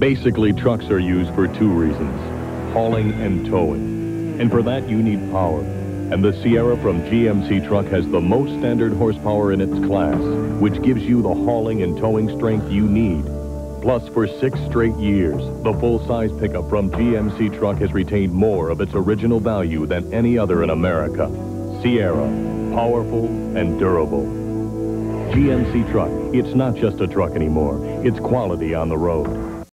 Basically, trucks are used for two reasons, hauling and towing. And for that, you need power. And the Sierra from GMC Truck has the most standard horsepower in its class, which gives you the hauling and towing strength you need. Plus, for six straight years, the full-size pickup from GMC Truck has retained more of its original value than any other in America. Sierra, powerful and durable. GMC Truck, it's not just a truck anymore. It's quality on the road.